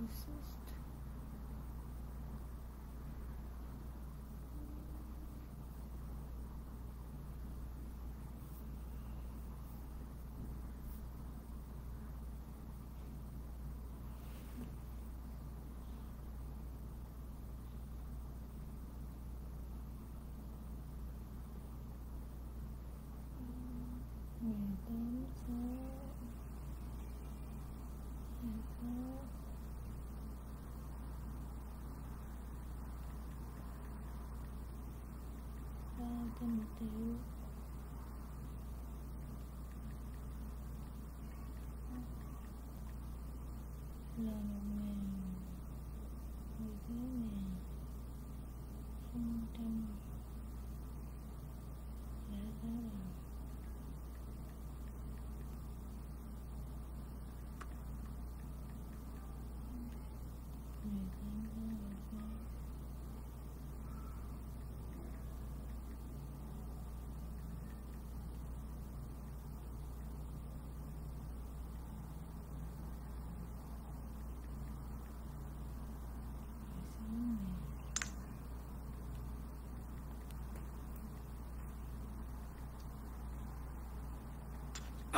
Resist. Rhythm set. Tâm tiểu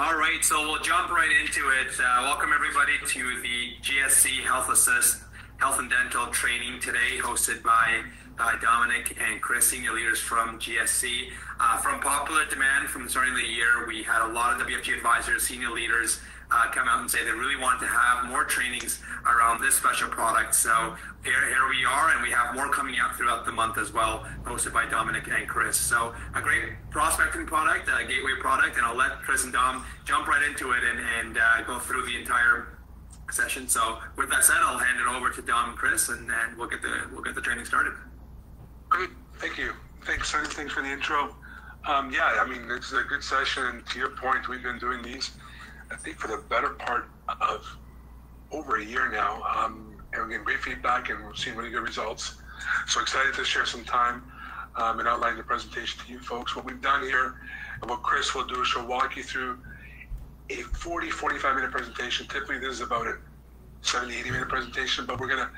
All right, so we'll jump right into it. Uh, welcome everybody to the GSC Health Assist Health and Dental Training today, hosted by uh, Dominic and Chris, senior leaders from GSC. Uh, from popular demand from the starting of the year, we had a lot of WFG advisors, senior leaders uh, come out and say they really wanted to have more trainings around this special product. So here, here we are, and we have more coming out throughout the month as well, hosted by Dominic and Chris. So a great prospecting product, a gateway product, and I'll let Chris and Dom jump right into it and, and uh, go through the entire session. So with that said, I'll hand it over to Dom and Chris, and then we'll get the we'll get the training started. Thank you. Thanks, Sonny. Thanks for the intro. Um, yeah, I mean, this is a good session. And to your point, we've been doing these, I think, for the better part of over a year now. Um, and we're getting great feedback and we're seeing really good results. So excited to share some time um, and outline the presentation to you folks. What we've done here and what Chris will do is she'll walk you through a 40, 45 minute presentation. Typically, this is about a 70, 80 minute presentation, but we're going to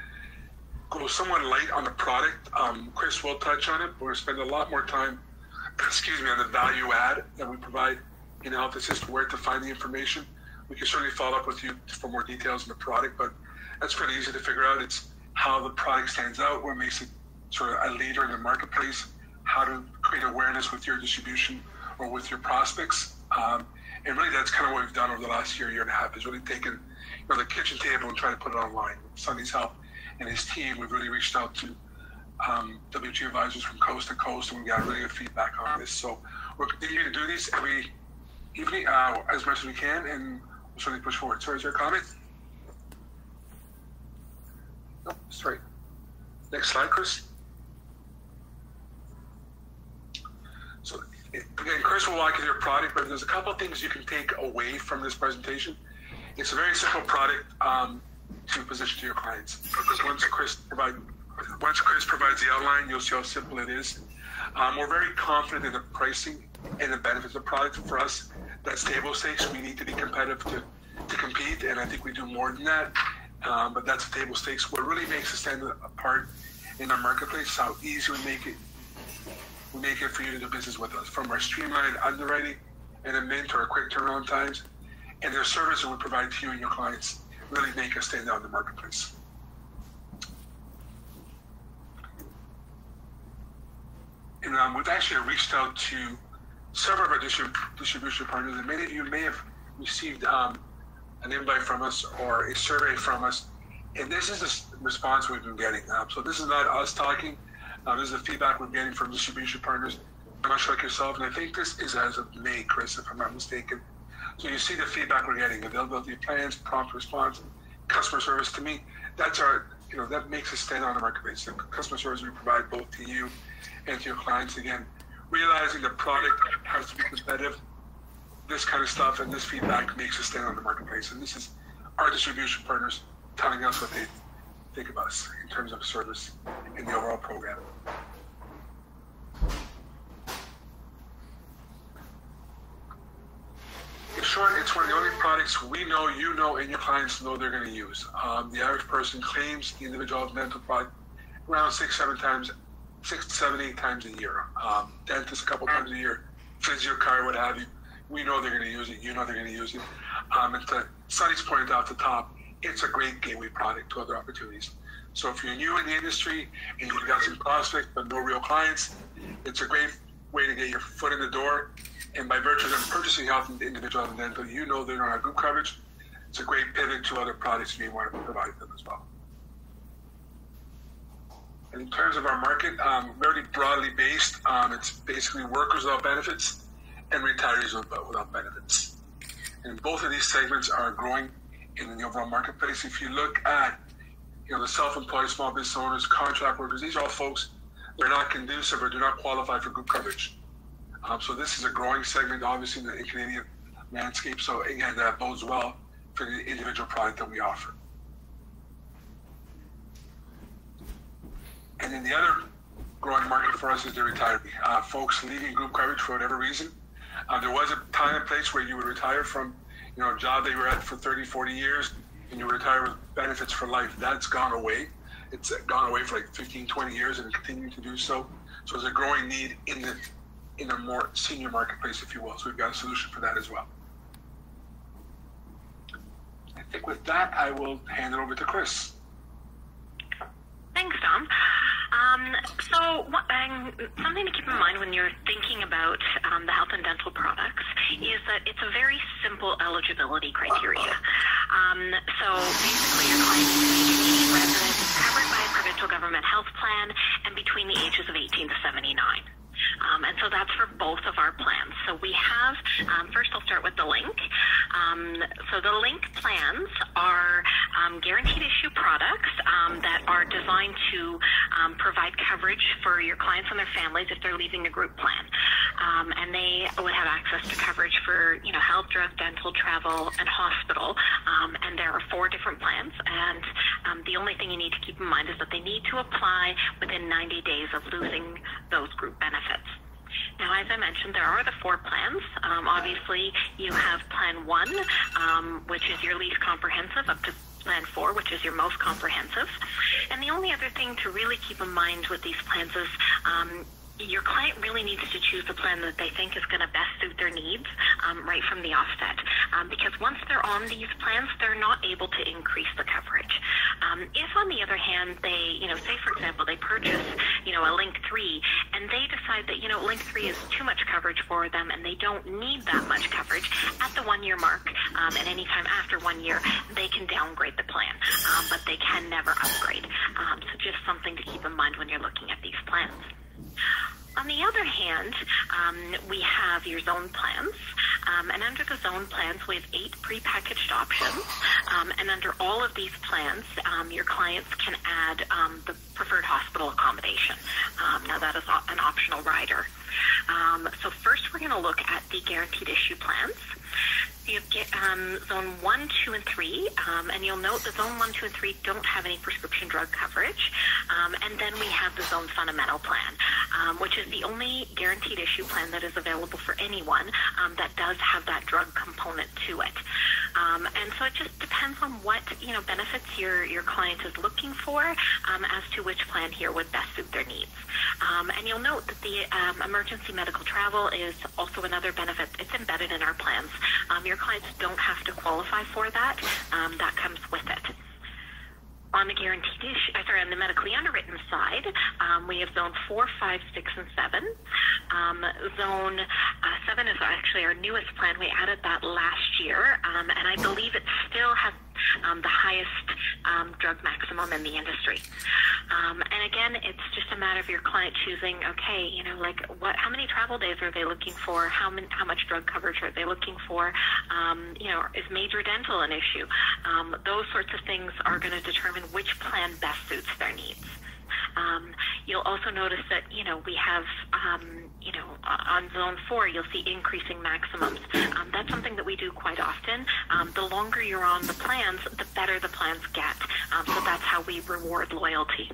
go somewhat light on the product. Um, Chris will touch on it. But we're going to spend a lot more time, excuse me, on the value add that we provide in Health Assist, where to find the information. We can certainly follow up with you for more details on the product, but that's pretty easy to figure out. It's how the product stands out, what makes it sort of a leader in the marketplace, how to create awareness with your distribution or with your prospects. Um, and really, that's kind of what we've done over the last year, year and a half, is really taken you know, the kitchen table and try to put it online. With Sonny's help and his team, we've really reached out to um, WG advisors from coast to coast, and we got really good feedback on this. So we're continuing to do these every evening uh, as much as we can, and we'll certainly push forward. Sorry, is there a comment? No, sorry. Next slide, Chris. So again, Chris will walk you through your product, but there's a couple of things you can take away from this presentation. It's a very simple product um, to position to your clients. Because once Chris provide, once Chris provides the outline, you'll see how simple it is. Um, we're very confident in the pricing and the benefits of the product. For us, that's table stakes. We need to be competitive to, to compete, and I think we do more than that. Um, but that's table stakes. What really makes us stand apart in our marketplace is how easy we make it. We make it for you to do business with us, from our streamlined underwriting and a mint our quick turnaround times, and the service that we provide to you and your clients really make us stand out in the marketplace. And um, we've actually reached out to several of our distrib- distribution partners, and many of you may have received um, an invite from us or a survey from us. And this is the response we've been getting. Um, so this is not us talking. Uh, this is the feedback we're getting from distribution partners, much like yourself. And I think this is as of May, Chris, if I'm not mistaken. So you see the feedback we're getting: availability of plans, prompt response, customer service. To me, that's our, you know, that makes us stand on the marketplace. The customer service we provide both to you and to your clients. Again, realizing the product has to be competitive. This kind of stuff and this feedback makes us stand on the marketplace. And this is our distribution partners telling us what they think of us in terms of service in the overall program. In short, it's one of the only products we know, you know, and your clients know they're going to use. Um, the average person claims the individual dental product around six, seven times, six, seven, eight times a year. Um, dentist a couple times a year, physio car, what have you. We know they're going to use it. You know they're going to use it. Um, and to Sonny's point out the top, it's a great gateway product to other opportunities. So if you're new in the industry and you've got some prospects but no real clients, it's a great way to get your foot in the door. And by virtue of them purchasing health and individual and dental, you know they don't have group coverage. It's a great pivot to other products you may want to provide them as well. In terms of our market, um, very broadly based. Um, it's basically workers without benefits and retirees without, benefits. And both of these segments are growing in the overall marketplace. If you look at you know the self-employed small business owners, contract workers, these are all folks they're not conducive or do not qualify for group coverage. Um, so this is a growing segment, obviously, in the Canadian landscape. So again, that bodes well for the individual product that we offer. And then the other growing market for us is the retiree. Uh, folks leaving group coverage for whatever reason. Uh, there was a time and place where you would retire from, you know, a job that you were at for 30, 40 years, and you retire with benefits for life. That's gone away. It's gone away for like 15, 20 years and continuing to do so. So there's a growing need in the in a more senior marketplace, if you will. So we've got a solution for that as well. I think with that, I will hand it over to Chris. Thanks, Dom. Um, so, um, something to keep in mind when you're thinking about um, the health and dental products is that it's a very simple eligibility criteria. Um, so, basically, your client needs to be resident, covered by a provincial government health plan, and between the ages of 18 to 79. Um, and so that's for both of our plans. So we have, um, first I'll start with the link. Um, so the link plans are um, guaranteed issue products um, that are designed to um, provide coverage for your clients and their families if they're leaving a group plan. and they would have access to coverage for, you know, health, drug, dental, travel, and hospital. and there are four different plans. And the only thing you need to keep in mind is that they need to apply within 90 days of losing those group benefits. Now, as I mentioned, there are the four plans. Um, obviously, you have Plan 1, um, which is your least comprehensive, up to Plan 4, which is your most comprehensive. And the only other thing to really keep in mind with these plans is um, your client really needs to choose the plan that they think is going to best suit their needs um, right from the offset. Um, because once they're on these plans, they're not able to increase the coverage. Um, if, on the other hand, they, you know, say for example, they purchase, you know, a Link 3 and they decide that, you know, Link 3 is too much coverage for them and they don't need that much coverage at the one year mark um, and anytime after one year, they can downgrade the plan, um, but they can never upgrade. Um, so just something to keep in mind when you're looking at these plans. On the other hand, um, we have your zone plans, um, and under the zone plans, we have eight prepackaged options. Um, and under all of these plans, um, your clients can add um, the preferred hospital accommodation. Um, now, that is an optional rider. so first, we're going to look at the guaranteed issue plans. You get um, zone one, two, and three, um, and you'll note that zone one, two, and three don't have any prescription drug coverage. Um, and then we have the zone fundamental plan, um, which is the only guaranteed issue plan that is available for anyone um, that does have that drug component to it. Um, and so it just depends on what you know benefits your your client is looking for as to which plan here would best suit their needs. And you'll note that the emergency medical travel is also another benefit. It's embedded in our plans. Um, your clients don't have to qualify for that. Um, that comes with it. On the guaranteed issue, uh, sorry, on the medically underwritten side, um, we have zone four, five, six, and seven. Um, zone uh, seven is actually our newest plan. We added that last year, um, and I believe it still has um, the highest um, drug maximum in the industry. Um, and again, it's just a matter of your client choosing. Okay, you know, like what? How many travel days are they looking for? How many? How much drug coverage are they looking for? Um, you know, is major dental an issue? Um, those sorts of things are going to determine which plan best suits their needs. Um, you'll also notice that, you know, we have, um, you know, on zone four, you'll see increasing maximums. Um, that's something that we do quite often. Um, the longer you're on the plans, the better the plans get. Um, so that's how we reward loyalty.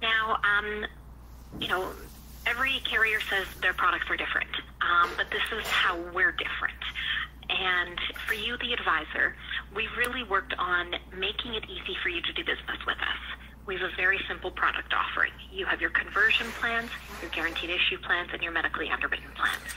Now, um, you know, every carrier says their products are different, but this is how we're different. And for you, the advisor, we've really worked on making it easy for you to do business with us. We have a very simple product offering. You have your conversion plans, your guaranteed issue plans, and your medically underwritten plans.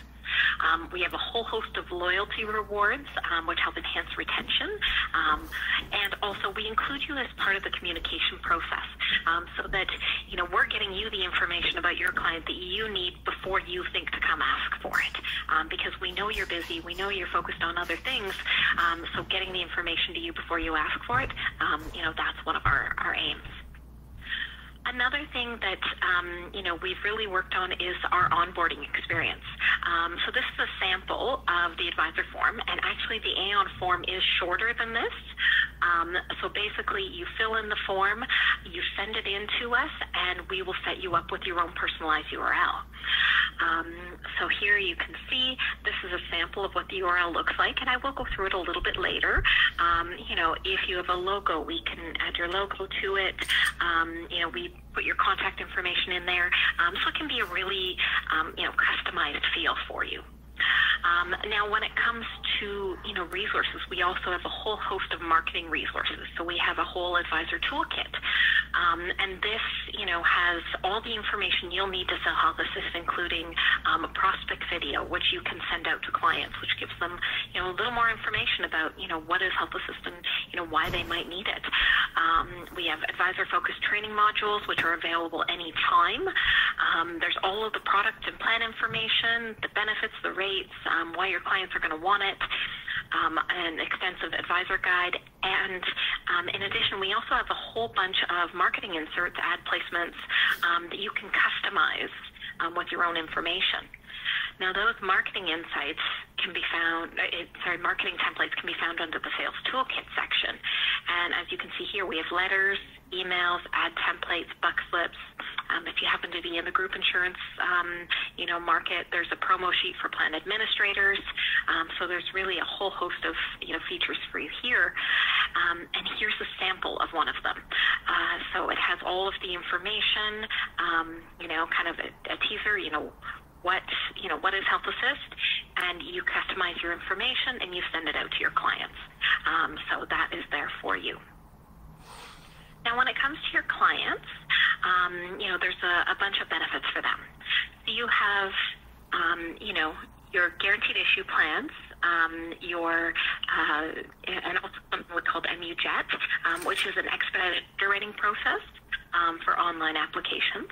Um, we have a whole host of loyalty rewards, um, which help enhance retention. Um, and also, we include you as part of the communication process um, so that, you know, we're getting you the information about your client that you need before you think to come ask for it. Um, because we know you're busy, we know you're focused on other things. Um, so getting the information to you before you ask for it, you know, that's one of our, our aims. Another thing that um, you know we've really worked on is our onboarding experience. Um, so this is a sample of the advisor form, and actually the Aon form is shorter than this. Um, so basically, you fill in the form, you send it in to us, and we will set you up with your own personalized URL. Um, so here you can see this is a sample of what the URL looks like, and I will go through it a little bit later. Um, you know, if you have a logo, we can add your logo to it. Um, you know, we put your contact information in there, um, so it can be a really, um, you know, customized feel for you. Um, now, when it comes to you know resources, we also have a whole host of marketing resources. So we have a whole advisor toolkit, um, and this you know has all the information you'll need to sell Health Assist, including um, a prospect video, which you can send out to clients, which gives them you know a little more information about you know what is Health Assist and you know why they might need it. Um, we have advisor-focused training modules, which are available anytime. Um, there's all of the product and plan information, the benefits, the rates um, why your clients are going to want it, um, an extensive advisor guide, and um, in addition, we also have a whole bunch of marketing inserts, ad placements um, that you can customize um, with your own information. Now, those marketing insights can be found, uh, sorry, marketing templates can be found under the sales toolkit section. And as you can see here, we have letters, emails, ad templates, buck slips. Um, if you happen to be in the group insurance, um, you know, market, there's a promo sheet for plan administrators. Um, so there's really a whole host of, you know, features for you here. Um, and here's a sample of one of them. Uh, so it has all of the information, um, you know, kind of a, a teaser, you know, what you know what is health assist and you customize your information and you send it out to your clients um, so that is there for you now, when it comes to your clients, um, you know, there's a, a, bunch of benefits for them. So you have, um, you know, your guaranteed issue plans, um, your uh, and also something called MUJet, um, which is an expedited underwriting process um, for online applications.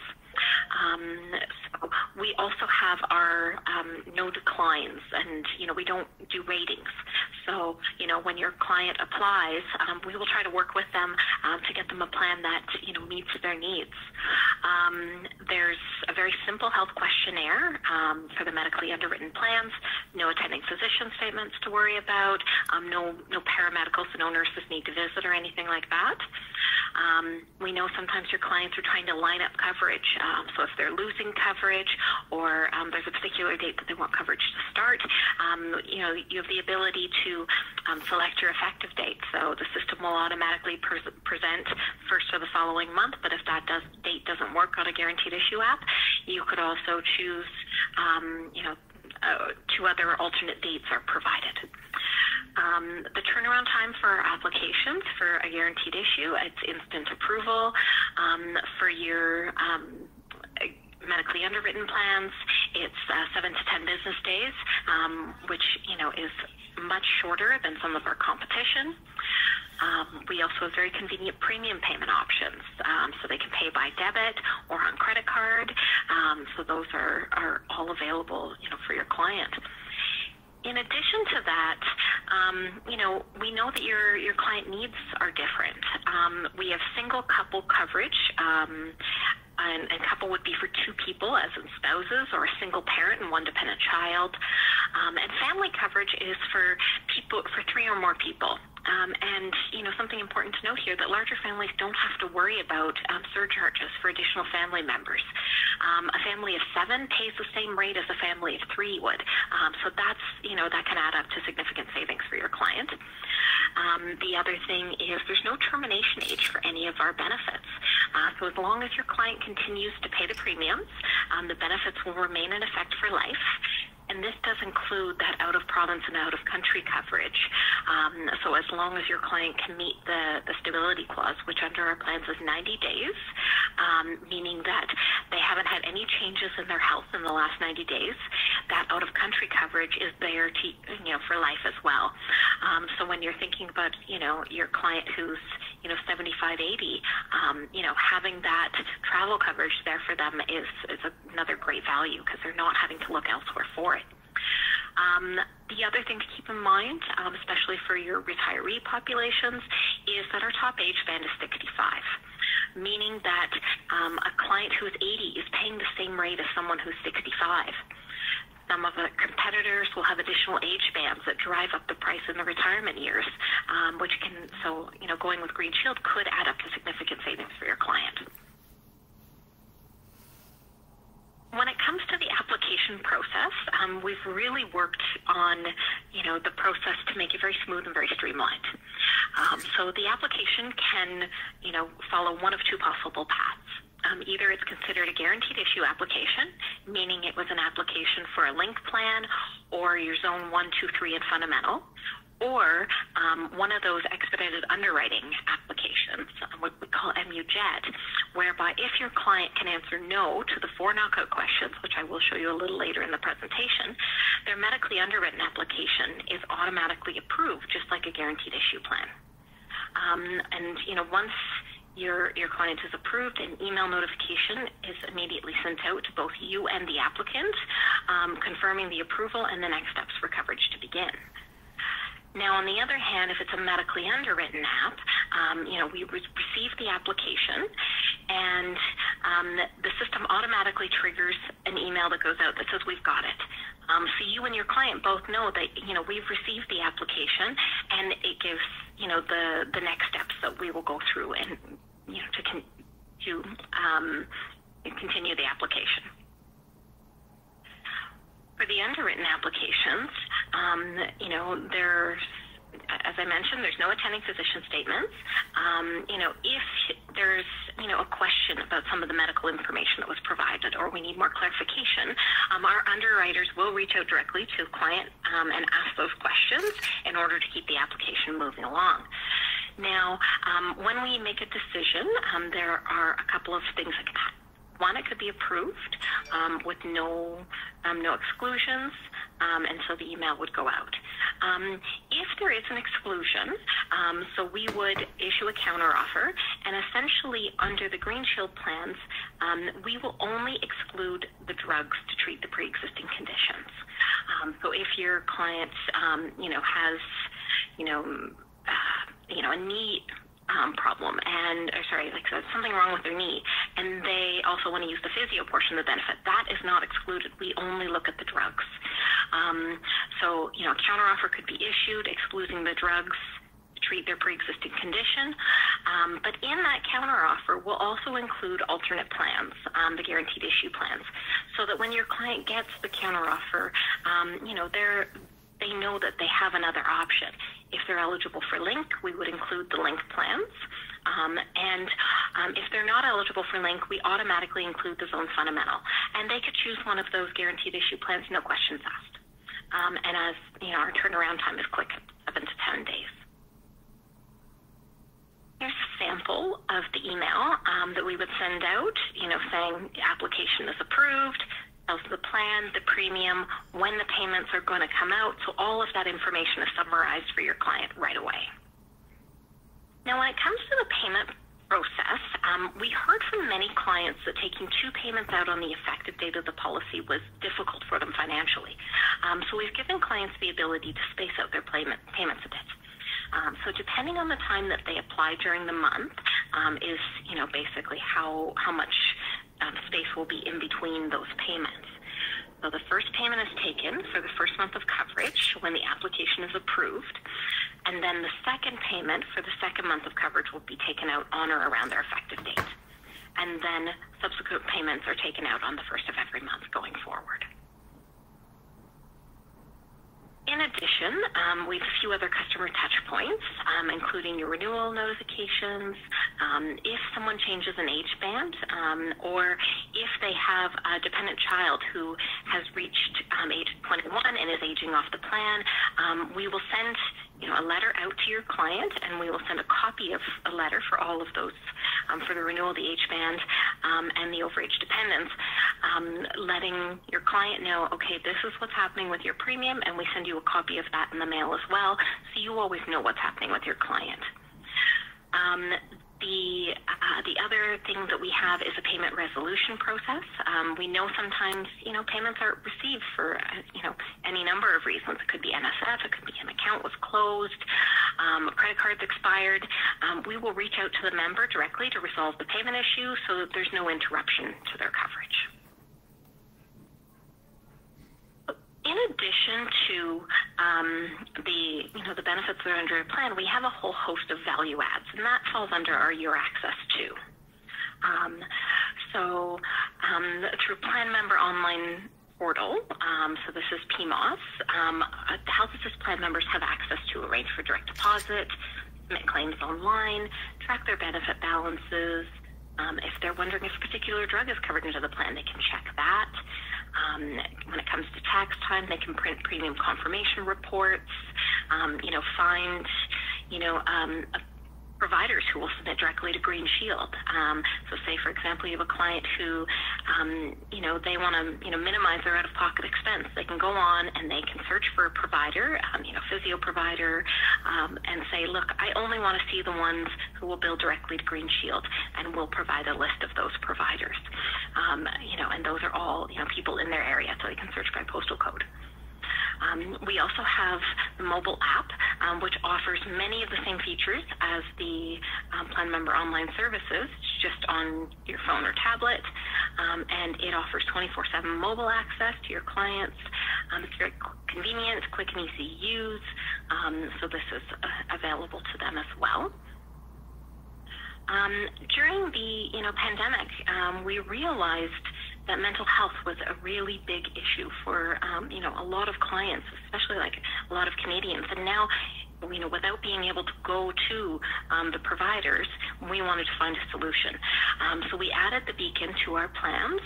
Um, so we also have our um, no declines, and you know we don't do ratings. So you know when your client applies, um, we will try to work with them um, to get them a plan that you know meets their needs. Um, there's a very simple health questionnaire um, for the medically underwritten plans. No attending physician statements to worry about. no no paramedicals and no nurses need to visit or anything like that. We know sometimes your clients are trying to line up coverage. Um, so if they're losing coverage or um, there's a particular date that they want coverage to start, um, you know, you have the ability to um, select your effective date. So the system will automatically pre- present first of the following month, but if that does, date doesn't work on a guaranteed issue app, you could also choose, um, you know, uh, two other alternate dates are provided. Um, the turnaround time for our applications for a guaranteed issue, it's instant approval. Um, for your um, medically underwritten plans, it's uh, seven to ten business days, um, which you know is much shorter than some of our competition. Um, we also have very convenient premium payment options, um, so they can pay by debit or on credit card. Um, so those are, are all available, you know, for your client. In addition to that, um, you know, we know that your your client needs are different. Um, we have single couple coverage. Um, and, and couple would be for two people, as in spouses, or a single parent and one dependent child. Um, and family coverage is for people for three or more people. Um, and you know something important to note here that larger families don't have to worry about um, surcharges for additional family members. Um, a family of seven pays the same rate as a family of three would. Um, so that's you know that can add up to significant savings for your client. Um, the other thing is there's no termination age for any of our benefits. Uh, so as long as your client continues to pay the premiums, um, the benefits will remain in effect for life and this does include that out of province and out of country coverage. Um, so as long as your client can meet the, the stability clause, which under our plans is 90 days, um, meaning that they haven't had any changes in their health in the last 90 days, that out of country coverage is there to, you know, for life as well. Um, so when you're thinking about, you know, your client who's, you know, 75, 80, um, you know, having that travel coverage there for them is, is another great value because they're not having to look elsewhere for it. Um, the other thing to keep in mind, um, especially for your retiree populations, is that our top age band is 65, meaning that um, a client who is 80 is paying the same rate as someone who's 65. Some of the competitors will have additional age bands that drive up the price in the retirement years, um, which can, so, you know, going with Green Shield could add up to significant savings for your client. when it comes to the application process, um, we've really worked on, you know, the process to make it very smooth and very streamlined. Um, so the application can, you know, follow one of two possible paths. Um, either it's considered a guaranteed issue application, meaning it was an application for a link plan or your zone one, two, three, and fundamental, or um, one of those expedited underwriting applications, uh, what we call MUJET, whereby if your client can answer no to the four knockout questions, which I will show you a little later in the presentation, their medically underwritten application is automatically approved, just like a guaranteed issue plan. Um, and you know, once your your client is approved, an email notification is immediately sent out to both you and the applicant, um, confirming the approval and the next steps for coverage to begin. Now, on the other hand, if it's a medically underwritten app, um, you know, we re- receive the application, and um, the system automatically triggers an email that goes out that says we've got it. Um, so you and your client both know that you know we've received the application, and it gives you know the the next steps that we will go through and you know to con- to um, continue the application for the underwritten applications, um, you know, there's as I mentioned, there's no attending physician statements. Um, you know, if there's, you know, a question about some of the medical information that was provided or we need more clarification, um, our underwriters will reach out directly to the client um, and ask those questions in order to keep the application moving along. Now, um, when we make a decision, um, there are a couple of things like that can happen one, it could be approved um, with no um, no exclusions, um, and so the email would go out. Um, if there is an exclusion, so we would issue a counteroffer, and essentially under the Green Shield plans, we will only exclude the drugs to treat the pre-existing conditions. so if your client, you know, has, you know, you know, a knee um, problem and or sorry like so something wrong with their knee. And they also want to use the physio portion of the benefit. That is not excluded. We only look at the drugs. Um, so you know a counteroffer could be issued excluding the drugs to treat their pre-existing condition. Um, but in that counteroffer we'll also include alternate plans um, the guaranteed issue plans. So that when your client gets the counteroffer um, you know they're they know that they have another option. If they're eligible for LINK, we would include the LINK plans. Um, and um, if they're not eligible for LINK, we automatically include the Zone Fundamental. And they could choose one of those guaranteed issue plans, no questions asked. Um, and as you know, our turnaround time is quick, seven to 10 days. Here's a sample of the email um, that we would send out, you know, saying application is approved, of the plan, the premium, when the payments are going to come out. So all of that information is summarized for your client right away. Now, when it comes to the payment process, um, we heard from many clients that taking two payments out on the effective date of the policy was difficult for them financially. Um, so we've given clients the ability to space out their payment, payments a bit. Um, so depending on the time that they apply during the month um, is, you know, basically how how much um, space will be in between those payments. So the first payment is taken for the first month of coverage when the application is approved, and then the second payment for the second month of coverage will be taken out on or around their effective date. And then subsequent payments are taken out on the first of every month going forward. In addition, um, we have a few other customer touch points, um, including your renewal notifications, um, if someone changes an age band, um, or if they have a dependent child who has reached um, age 21 and is aging off the plan, um, we will send you know, a letter out to your client, and we will send a copy of a letter for all of those, um, for the renewal, the age band, um, and the overage dependents, um, letting your client know, okay, this is what's happening with your premium, and we send you a copy of that in the mail as well, so you always know what's happening with your client. Um, the uh, the other thing that we have is a payment resolution process. Um, we know sometimes you know payments are received for uh, you know any number of reasons. It could be NSF, it could be an account was closed, um, credit cards expired. Um, we will reach out to the member directly to resolve the payment issue so that there's no interruption to their coverage. In addition to um, the you know the benefits that are under a plan, we have a whole host of value adds, and that falls under our Your Access too. Um, so um, through Plan Member Online Portal, um, so this is PMOS, um, uh, Health Assist Plan members have access to arrange for direct deposit, submit claims online, track their benefit balances. Um, if they're wondering if a particular drug is covered under the plan, they can check that. Um, when it comes to tax time, they can print premium confirmation reports. Um, you know, find you know um, providers who will submit directly to Green Shield. Um, so, say for example, you have a client who, um, you know, they want to, you know, minimize their out-of-pocket expense. They can go on and they can search for a provider, um, you know, physio provider, um, and say, look, I only want to see the ones who will bill directly to Green Shield, and we'll provide a list of those providers. Um, you know, and those are all, you know, people in their area, so they can search by postal code. Um, we also have the mobile app, um, which offers many of the same features as the um, Plan Member online services, it's just on your phone or tablet. Um, and it offers 24 7 mobile access to your clients. Um, it's very convenient, quick, and easy to use. Um, so, this is uh, available to them as well. Um, during the you know pandemic, um, we realized that mental health was a really big issue for um, you know a lot of clients, especially like a lot of Canadians. And now, you know, without being able to go to um, the providers, we wanted to find a solution. Um, so we added the Beacon to our plans,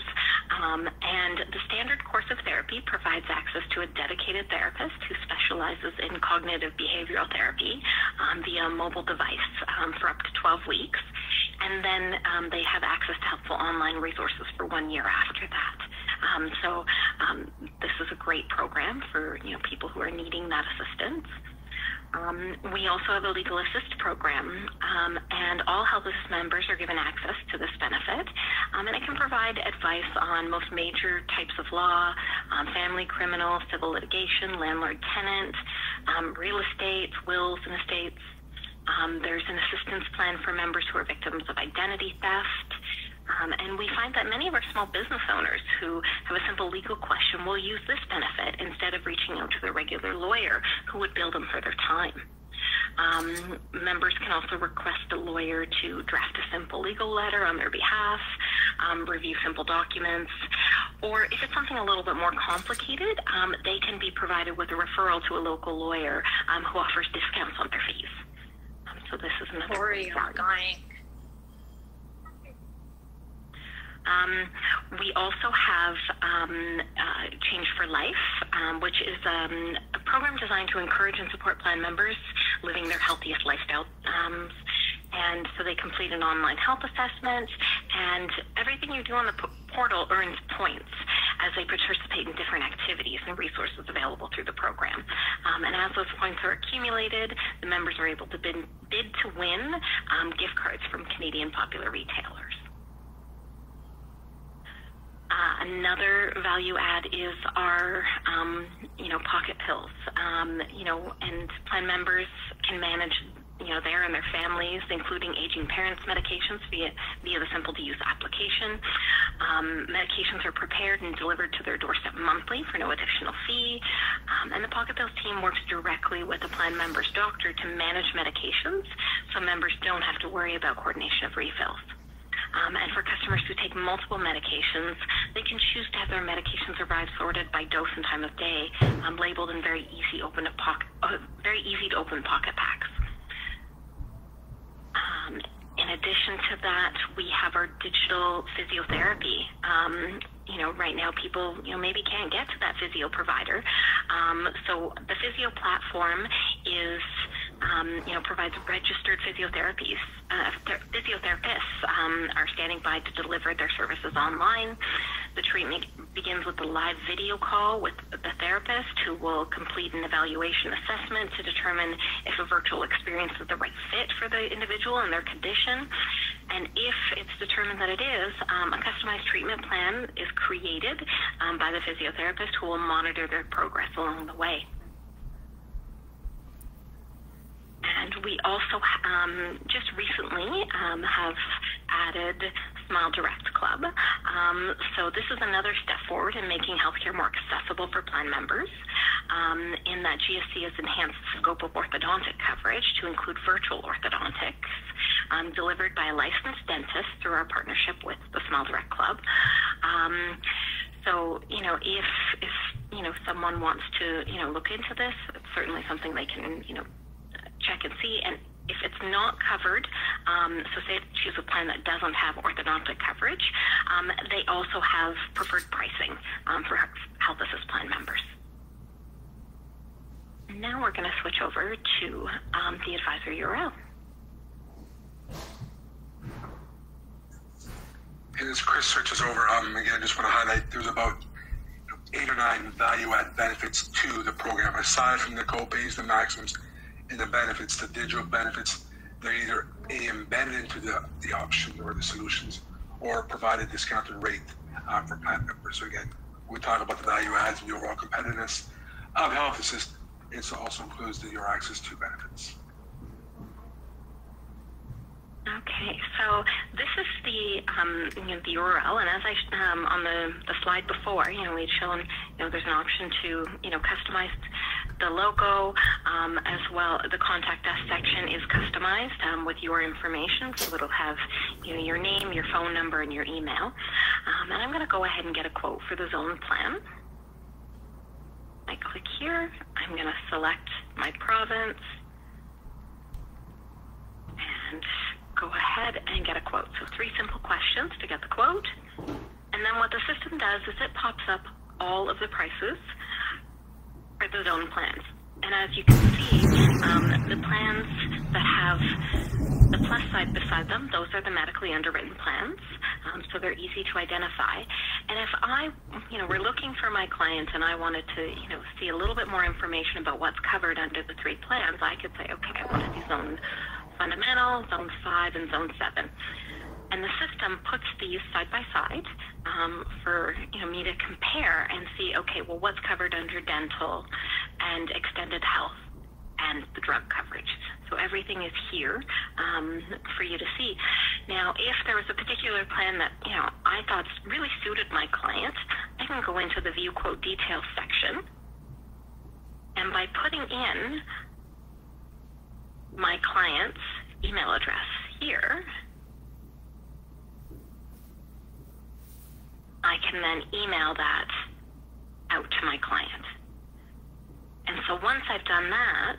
um, and the standard course of therapy provides access to a dedicated therapist who specializes in cognitive behavioral therapy um, via mobile device um, for up to 12 weeks and then um, they have access to helpful online resources for one year after that. So this is a great program for you know people who are needing that assistance. Um, we also have a legal assist program, um, and all Health Assist members are given access to this benefit, um, and it can provide advice on most major types of law, um, family, criminal, civil litigation, landlord-tenant, um, real estate, wills and estates, um, there's an assistance plan for members who are victims of identity theft. Um, and we find that many of our small business owners who have a simple legal question will use this benefit instead of reaching out to their regular lawyer who would bill them for their time. Um, members can also request a lawyer to draft a simple legal letter on their behalf, um, review simple documents, or if it's something a little bit more complicated, um, they can be provided with a referral to a local lawyer um, who offers discounts on their fees. So this is another Lori, you're dying. Um, we also have um, uh, Change for Life, um, which is um, a program designed to encourage and support plan members living their healthiest lifestyle. Um, and so they complete an online health assessment, and everything you do on the portal earns points as they participate in different activities and resources available through the program. Um, and as those points are accumulated, the members are able to bid, bid to win um, gift cards from Canadian popular retailers. Uh, another value add is our, um, you know, pocket pills. Um, you know, and plan members can manage you know, there and their families, including aging parents' medications via, via the simple to use application. Um, medications are prepared and delivered to their doorstep monthly for no additional fee. Um, and the Pocket Pills team works directly with the plan member's doctor to manage medications so members don't have to worry about coordination of refills. Um, and for customers who take multiple medications, they can choose to have their medications arrive sorted by dose and time of day, um, labeled in very easy open pocket, uh, very easy to open pocket packs. Um, in addition to that, we have our digital physiotherapy. Um, you know, right now people, you know, maybe can't get to that physio provider. Um, so the physio platform is, um, you know, provides registered physiotherapies. Uh, physiotherapists um, are standing by to deliver their services online. The treatment begins with a live video call with the therapist who will complete an evaluation assessment to determine if a virtual experience is the right fit for the individual and their condition. And if it's determined that it is, um, a customized treatment plan is created um, by the physiotherapist who will monitor their progress along the way. And we also um, just recently um, have added Smile Direct Club. Um, so this is another step forward in making healthcare more accessible for plan members. Um, in that GSC has enhanced the scope of orthodontic coverage to include virtual orthodontics um, delivered by a licensed dentist through our partnership with the Smile Direct Club. Um, so you know if if you know someone wants to you know look into this, it's certainly something they can you know check and see. And if it's not covered, um, so say choose a plan that doesn't have orthodontic coverage, um, they also have preferred pricing um, for health assist plan members. Now we're going to switch over to um, the advisor URL. And as Chris switches over, um, again, just want to highlight there's about eight or nine value add benefits to the program aside from the co-pays, the maximums, and the benefits, the digital benefits. They're either embedded into the, the option or the solutions or provide a discounted rate uh, for plan members. So again, we talk about the value adds and the overall competitiveness of Health Assist. It also includes the your access to benefits. Okay, so this is the um, you know, the URL, and as I um, on the, the slide before, you know, we'd shown you know there's an option to you know customize the logo um, as well. The contact us section is customized um, with your information, so it'll have you know your name, your phone number, and your email. Um, and I'm going to go ahead and get a quote for the zone plan. I click here. I'm going to select my province and go ahead and get a quote. So three simple questions to get the quote. And then what the system does is it pops up all of the prices for the zone plans. And as you can see, um, the plans that have the plus side beside them, those are the medically underwritten plans. Um, so they're easy to identify. And if I, you know, we're looking for my client and I wanted to, you know, see a little bit more information about what's covered under the three plans, I could say, okay, I want to see zone fundamental, zone five, and zone seven. And the system puts these side by side um, for you know me to compare and see, okay, well, what's covered under dental and extended health and the drug coverage. So everything is here um, for you to see. Now, if there was a particular plan that you know I thought really suited my client, I can go into the view quote details section, and by putting in my client's email address here, I can then email that out to my client. And so once I've done that,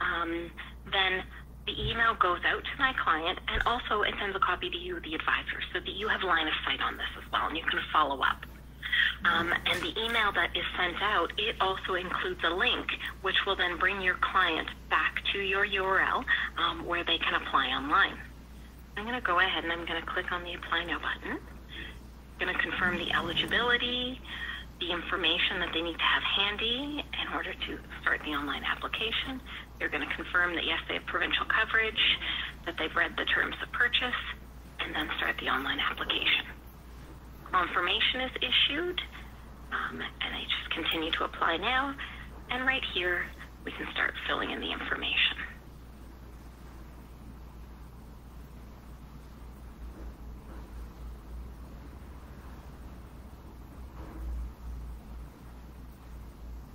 um, then the email goes out to my client and also it sends a copy to you, the advisor, so that you have line of sight on this as well and you can follow up. Um, and the email that is sent out, it also includes a link which will then bring your client back to your URL um, where they can apply online. I'm going to go ahead and I'm going to click on the Apply Now button. Going to confirm the eligibility, the information that they need to have handy in order to start the online application. They're going to confirm that yes, they have provincial coverage, that they've read the terms of purchase, and then start the online application confirmation is issued, um, and they just continue to apply now, and right here we can start filling in the information.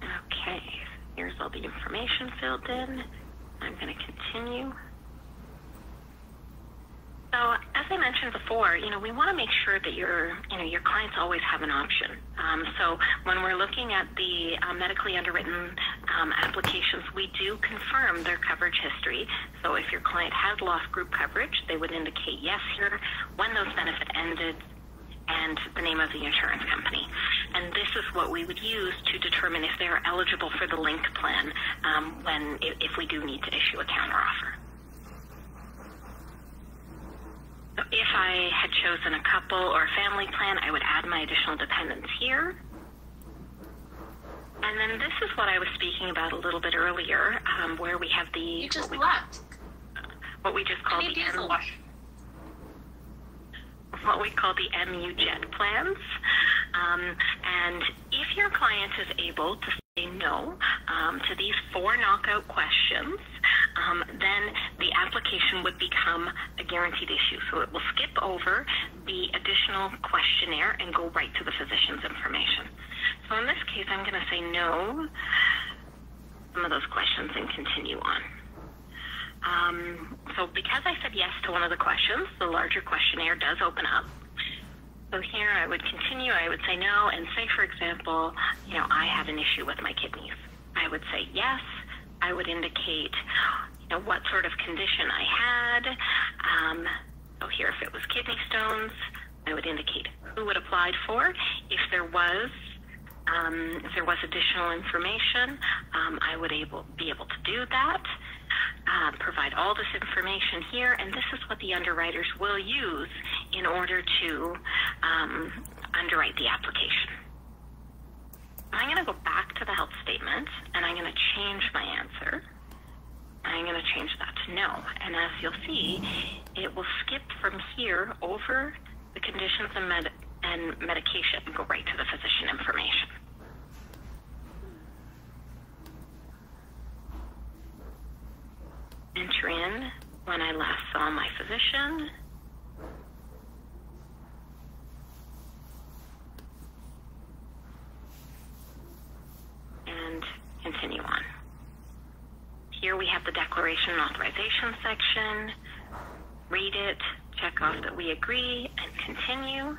Okay, here's all the information filled in. I'm going to continue. So, as I mentioned before, you know, we want to make sure that your, you know, your clients always have an option. Um, so when we're looking at the uh, medically underwritten um, applications, we do confirm their coverage history. So if your client has lost group coverage, they would indicate yes here when those benefits ended and the name of the insurance company. And this is what we would use to determine if they're eligible for the link plan um, when if we do need to issue a counteroffer. So if I had chosen a couple or a family plan, I would add my additional dependents here. And then this is what I was speaking about a little bit earlier, um, where we have the You just what we, left. what we just call the what we call the MU jet plans. Um, and if your client is able to say no um, to these four knockout questions, um, then the application would become a guaranteed issue. So it will skip over the additional questionnaire and go right to the physician's information. So in this case, I'm going to say no some of those questions and continue on. Um, so because I said yes to one of the questions, the larger questionnaire does open up. So here I would continue, I would say no, and say, for example, you know, I have an issue with my kidneys. I would say yes. I would indicate, you know, what sort of condition I had. Um, so here, if it was kidney stones, I would indicate who it applied for. If there was um, if there was additional information, um, I would able be able to do that. Uh, provide all this information here, and this is what the underwriters will use in order to um, underwrite the application. I'm going to go back to the health statement, and I'm going to change my answer. I'm going to change that to no, and as you'll see, it will skip from here over the conditions and, med- and medication and go right to the physician information. Enter in when I last saw my physician. And continue on. Here we have the declaration and authorization section. Read it, check off that we agree, and continue.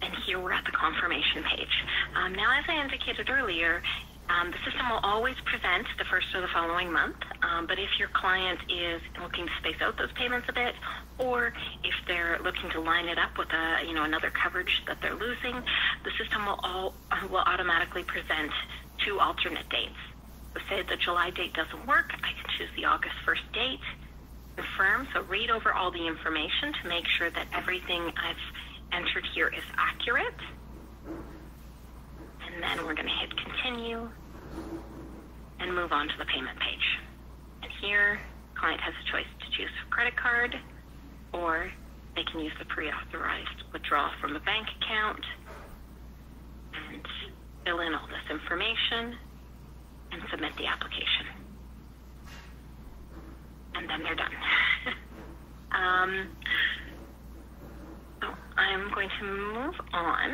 And here we're at the confirmation page. Um, now, as I indicated earlier, um, the system will always present the first of the following month, um, but if your client is looking to space out those payments a bit, or if they're looking to line it up with a you know another coverage that they're losing, the system will all will automatically present two alternate dates. So say the July date doesn't work, I can choose the August 1st date, confirm. So read over all the information to make sure that everything I've entered here is accurate and then we're going to hit continue and move on to the payment page. And here, client has a choice to choose credit card or they can use the pre-authorized withdrawal from a bank account and fill in all this information and submit the application. And then they're done. um, I'm going to move on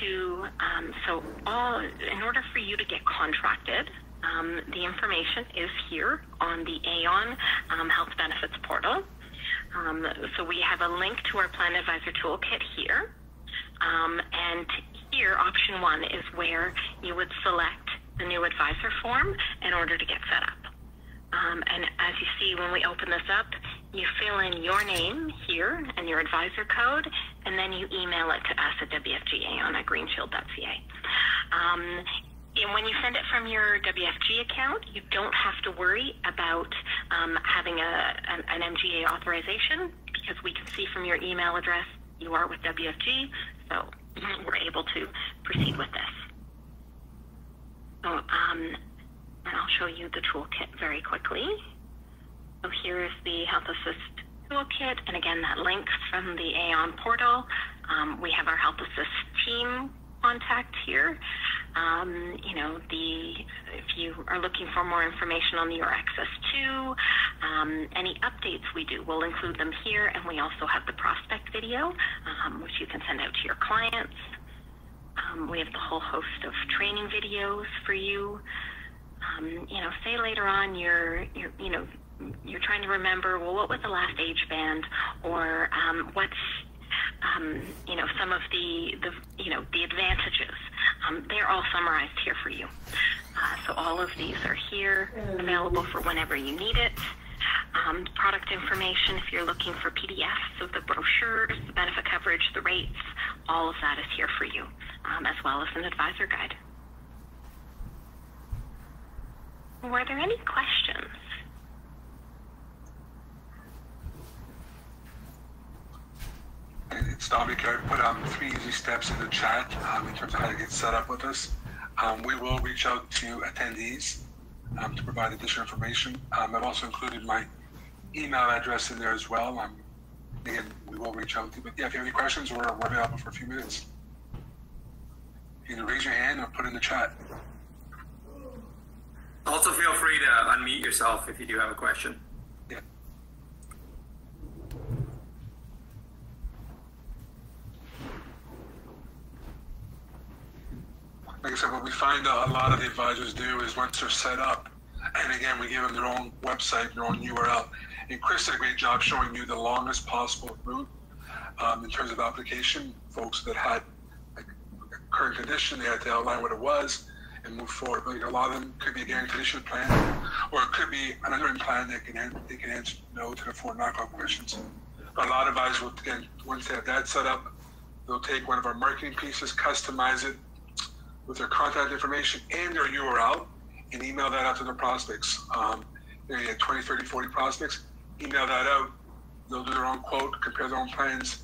to, um, so all, in order for you to get contracted, um, the information is here on the Aon um, Health Benefits portal. Um, so we have a link to our Plan Advisor Toolkit here. Um, and here, option one is where you would select the new advisor form in order to get set up. Um, and as you see, when we open this up, you fill in your name here and your advisor code, and then you email it to us at WFG Aon at greenshield.ca. Um, and when you send it from your WFG account, you don't have to worry about um, having a, an, an MGA authorization because we can see from your email address you are with WFG, so we're able to proceed with this. So, um, and I'll show you the toolkit very quickly. So here is the Health Assist toolkit, and again, that link from the Aon portal. Um, we have our Health Assist team contact here. Um, you know, the if you are looking for more information on the Your Access 2, um, any updates we do, we'll include them here, and we also have the prospect video, um, which you can send out to your clients. Um, we have the whole host of training videos for you. Um, you know, say later on you're, you're, you know, you're trying to remember, well, what was the last age band, or um, what's um, you know some of the, the you know the advantages. Um, they're all summarized here for you. Uh, so all of these are here, available for whenever you need it. Um, product information, if you're looking for PDFs of the brochures, the benefit coverage, the rates, all of that is here for you, um, as well as an advisor guide. Were there any questions? It's Dominic. I put um, three easy steps in the chat um, in terms of how to get set up with us. Um, we will reach out to attendees um, to provide additional information. Um, I've also included my email address in there as well. Um, again, we will reach out to you. But yeah, if you have any questions, we're, we're available for a few minutes. You can raise your hand or put in the chat. Also, feel free to unmute yourself if you do have a question. Yeah. Like I said, what we find a lot of the advisors do is once they're set up, and again, we give them their own website, their own URL. And Chris did a great job showing you the longest possible route um, in terms of application. Folks that had like, a current condition, they had to outline what it was and move forward. But a lot of them could be a guaranteed issue plan, or it could be an underwritten plan that can they can answer no to the four knockout questions. But a lot of advisors will again once they have that set up, they'll take one of our marketing pieces, customize it with their contact information and their URL, and email that out to their prospects. Um, you, know, you have 20, 30, 40 prospects. Email that out. They'll do their own quote, compare their own plans,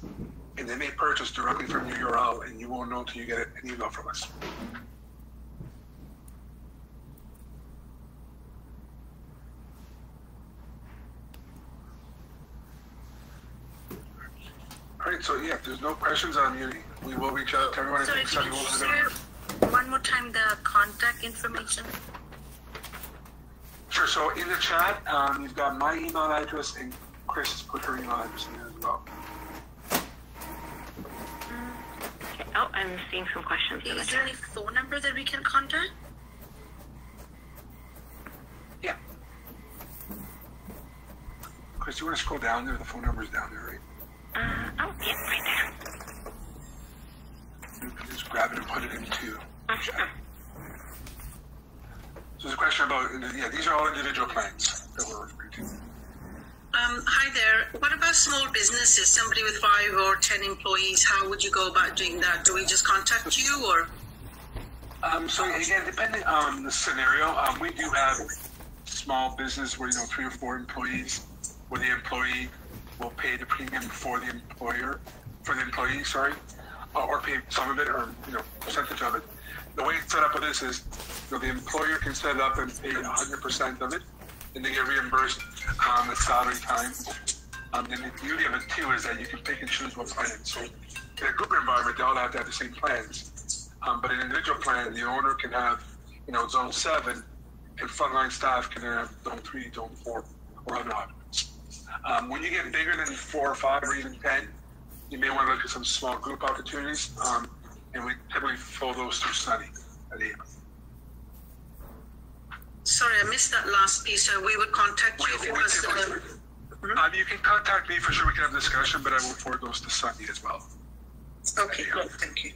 and they may purchase directly from your URL, and you won't know until you get an email from us. All right, so yeah, if there's no questions on you, we will reach out to everyone. I Sorry, think Sunny will share one more time the contact information? Sure. So in the chat, um, you've got my email address, and Chris has put her email address in there as well. Okay. Oh, I'm seeing some questions in the Is there chat. any phone number that we can contact? Yeah. Chris, you want to scroll down there? The phone number's down there, right? Uh, oh, yeah, right there. You can just grab it and put it into. Oh, sure. So there's a question about yeah. These are all individual plans that we're referring to. Um, hi there. What about small businesses? Somebody with five or ten employees. How would you go about doing that? Do we just contact you or? Um, so again, depending on the scenario, um, we do have small business where you know three or four employees, where the employee will pay the premium for the employer, for the employee, sorry, uh, or pay some of it or you know percentage of it. The way it's set up with this is, you know, the employer can set it up and pay 100% of it, and they get reimbursed um, at salary time. Um, and the beauty of it too is that you can pick and choose what plan. So in a group environment, they all have to have the same plans. Um, but in an individual plan, the owner can have, you know, zone seven, and frontline staff can have zone three, zone four, or options. Um, when you get bigger than four or five or even ten, you may want to look at some small group opportunities, um, and we typically flow those through Sunny at AM. Sorry, I missed that last piece. So we would contact you if We- it we was. typically- Uh, Um, you can contact me for sure. We can have a discussion, but I will forward those to Sunny as well. okay, great. Thank you.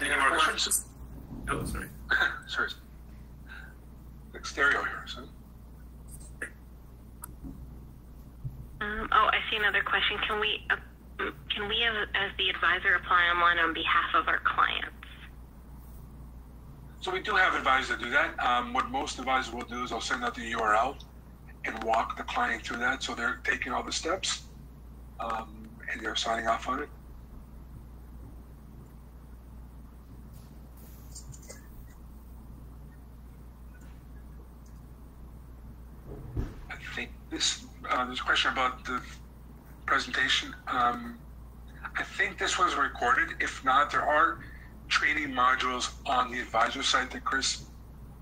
Any more questions? Oh, sorry. Sorry. Like stereo here, so. Um, oh, I see another question. Can we, uh, can we, as, as the advisor, apply online on behalf of our clients? So we do have advisors that do that. Um, what most advisors will do is they'll send out the URL and walk the client through that. So they're taking all the steps um, and they're signing off on it. I think this, uh, there's a question about the presentation. Um, I think this was recorded. If not, there are training modules on the advisor site that Chris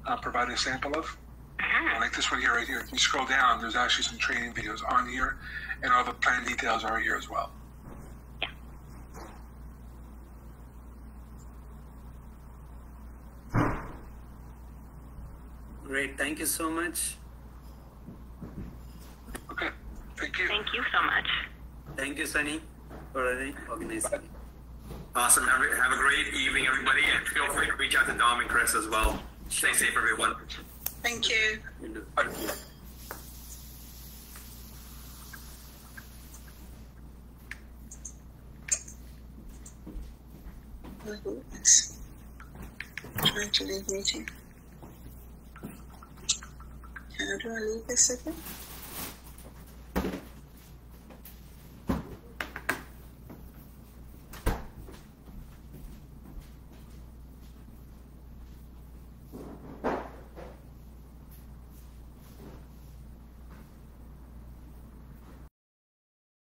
uh, provided a sample of. Mm-hmm. Like this one here, right here. If you scroll down, there's actually some training videos on here, and all the plan details are here as well. Great. Thank you so much. You. Thank you so much. Thank you, Sunny, for organizing. Awesome. Have a, have a great evening, everybody, and feel free to reach out to Dom and Chris as well. Stay safe, everyone. Thank you. You do. Oh, goodness. Trying to leave meeting. How do I leave this again?